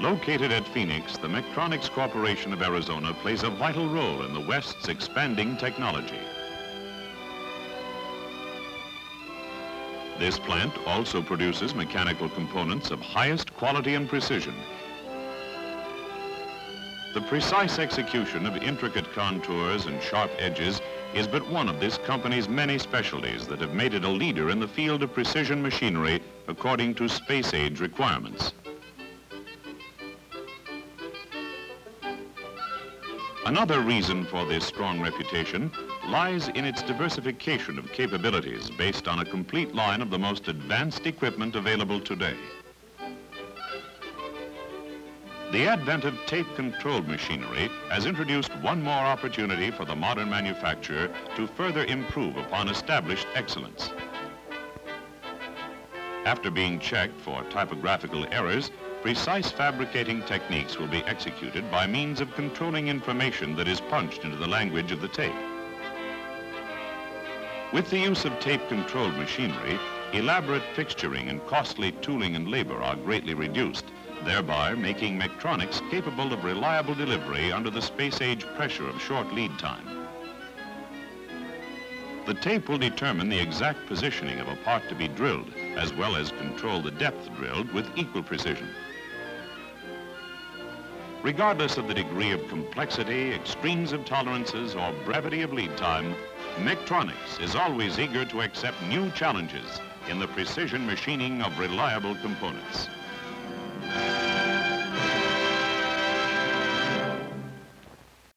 Located at Phoenix, the Mech-Tronics Corporation of Arizona plays a vital role in the West's expanding technology. This plant also produces mechanical components of highest quality and precision. The precise execution of intricate contours and sharp edges is but one of this company's many specialties that have made it a leader in the field of precision machinery according to space age requirements. Another reason for this strong reputation lies in its diversification of capabilities based on a complete line of the most advanced equipment available today. The advent of tape-controlled machinery has introduced one more opportunity for the modern manufacturer to further improve upon established excellence. After being checked for typographical errors, precise fabricating techniques will be executed by means of controlling information that is punched into the language of the tape. With the use of tape-controlled machinery, elaborate fixturing and costly tooling and labor are greatly reduced, thereby making Mech-Tronics capable of reliable delivery under the space-age pressure of short lead time. The tape will determine the exact positioning of a part to be drilled, as well as control the depth drilled with equal precision. Regardless of the degree of complexity, extremes of tolerances, or brevity of lead time, Mech-Tronics is always eager to accept new challenges in the precision machining of reliable components.